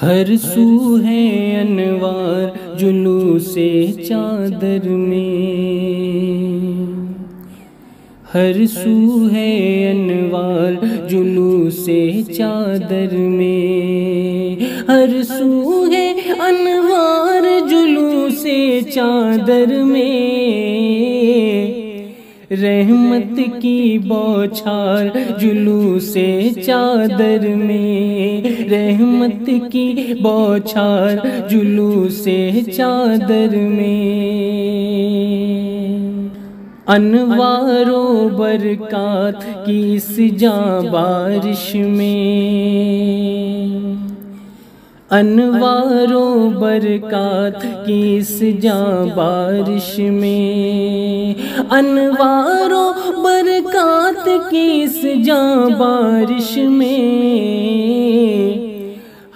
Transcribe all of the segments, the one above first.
हर सू है अनवार जुलू से चादर में। हर सू है अनवार जुलू से चादर में। हर सू है अनवार जुलू से चादर में। रहमत की बौछार जुलू से चादर में रहमत की बौछार जुलू से चादर में अनवारो बरकात की इस जा बारिश में अनवारो बरकात की इस जा बारिश में। अनवारों बरकात की इस जा बारिश में।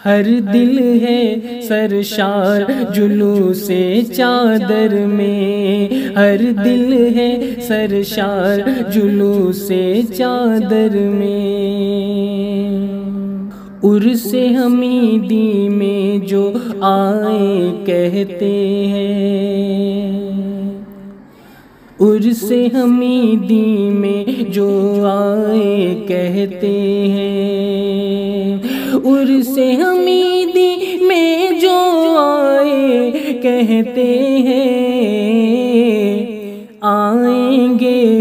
हर दिल है सरशार जुलू से चादर में। हर दिल है सरशार जुलू से चादर में। उर्स हमीदी में जो आए कहते हैं। उर्स हमीदी में जो आए कहते हैं। उर्स हमीदी में जो आए कहते हैं।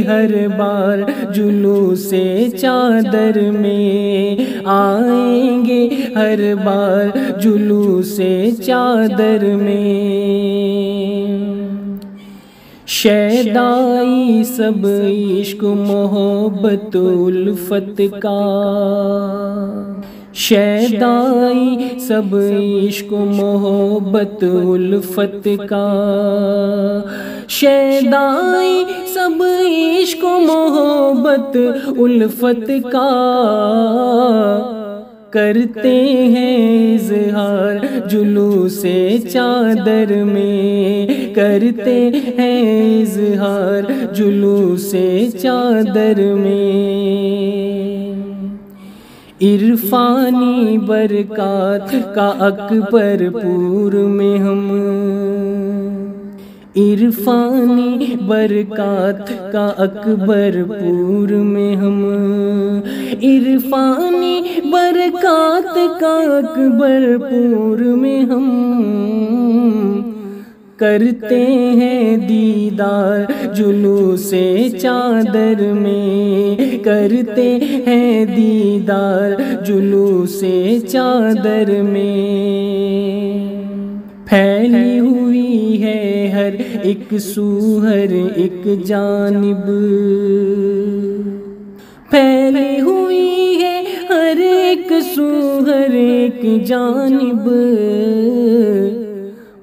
हर बार जुलू से चादर में आएँगे हर बार जुलू से चादर में। शैदाई सब इश्क मोहब्बत उल्फत का शैदाई सब इश्क मोहब्बत उल्फत का। शैदाई सब इश्क मोहब्बत उल्फत का। करते हैं इजहार जुलू से चादर में। करते हैं इजहार जुलू से चादर में। इरफानी बरकात का अकबर पूर में हम। इरफानी बरकात का अकबर पूर में हम। इरफानी बरकात का अकबर पूर में हम। करते हैं दीदार जुलू से चादर में करते हैं दीदार जुलू से चादर में। फैली हुई है हर एक सूहर, एक जानिब। फैली हुई है हर एक सूहर, एक जानिब।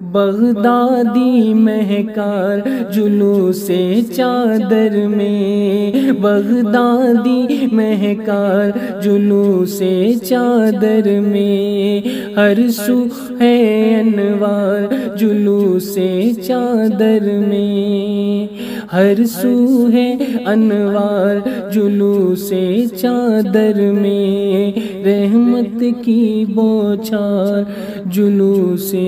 बगदादी महकार जुलू से चादर में। बगदादी महकार जुलू से चादर में। हर सु है अनवार जुलू से चादर में। हर सू है अनवार जुलू से चादर में रहमत की बोछार जुलू से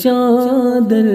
चादर